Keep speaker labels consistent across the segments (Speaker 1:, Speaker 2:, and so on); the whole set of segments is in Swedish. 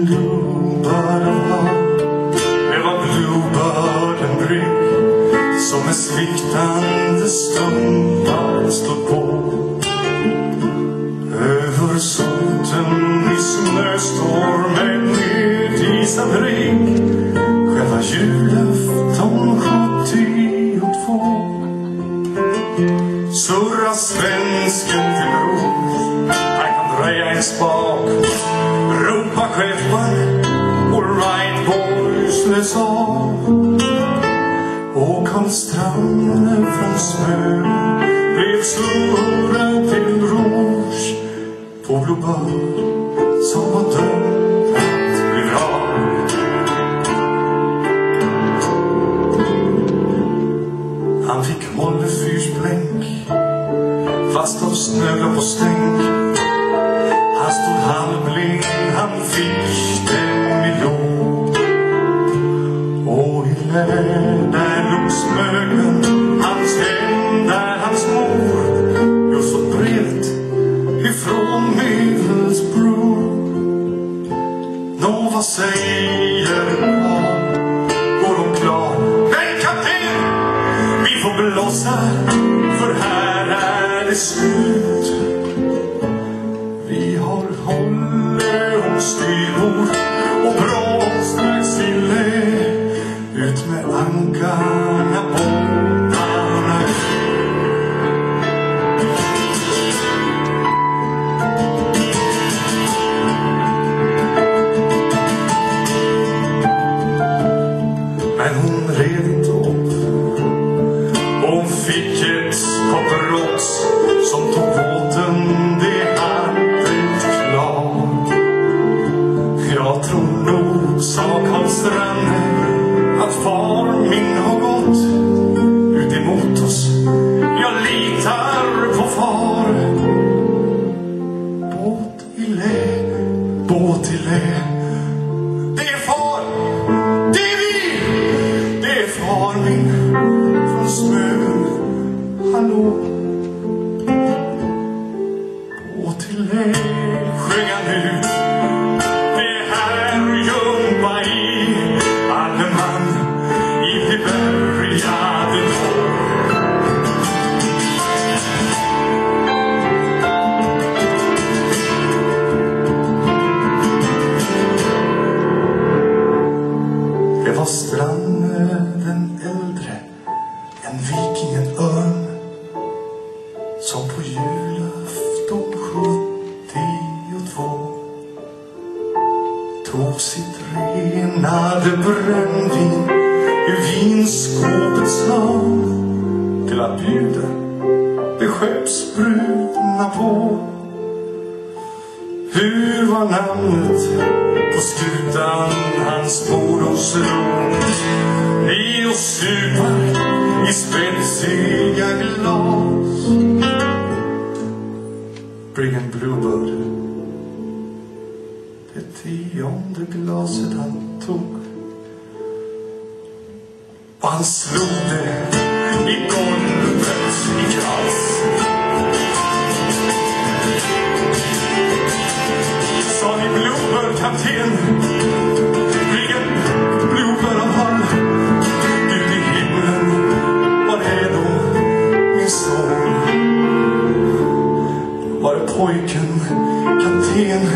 Speaker 1: bluebirden var. Det var bluebirden brygg som med sviktande stumpar stod på. Över soten i snöstormen nedisad rigg själva julafton 72 Surra svensken till ro röja en spak Ropa chefer och boys lös av Och Karl Stranne från snö blev surrad till rouge på Blåbörd som var dömd att bli vrak. Han fick Mollefyrsblänk fast av snöglopp och stänk. Han halvblind, han fick den miljon. Och i lä där låg Smögen, hans hem där hans mor just så brevet ifrån Middlesbrough. Nå, vad säger hon? Går hon klar? Men kapten, vi får blåsa, för här är det slut. Karl att far min har gått ut emot oss. Jag litar på far. Båt i lä, båt i lä. Det är far! Det är vi! Det är far min från Smögen. Hallå? Båt i lä, var Stranne den äldre, en vikingen Örn som på julafton 72 tog sitt renade brännvin ur vinskåpets hörn till att bjuda de skeppsbrutna på. Hur var namnet på skutan hans moders rot? I och supar i spetsiga glas. Bring en bluebird. Det tionde glaset han tog. Och han slog det pojken, kapten,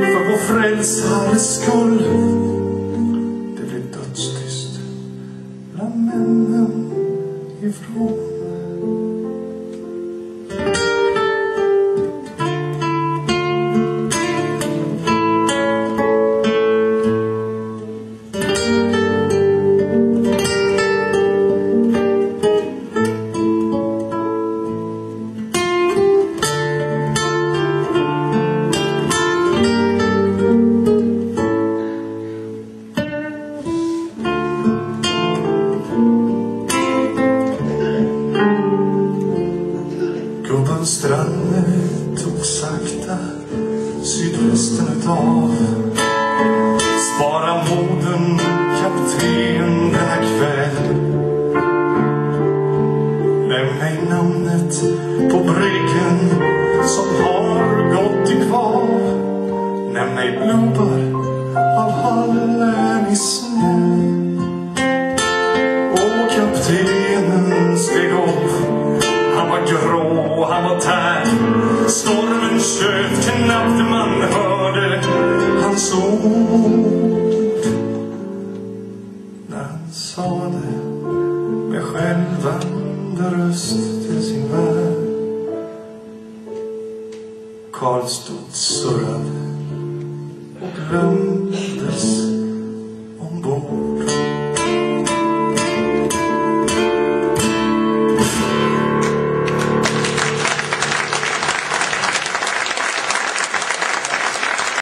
Speaker 1: för vår frälsares skull? Det blev dödstyst bland männen ifrån. stranden tog sakta sydvästen utav. Spara moden, kapten, denna kväll. Nämn mig namnet på bryggen som har gått i kvar. Nämn mig blommor av hallen i snö. Och kaptenen steg upp, han var grå och han var tär. Stormen tjöt knappt man hörde hans ord. När han sade med skälvande röst till sin värld. Karl stod surrad och glömde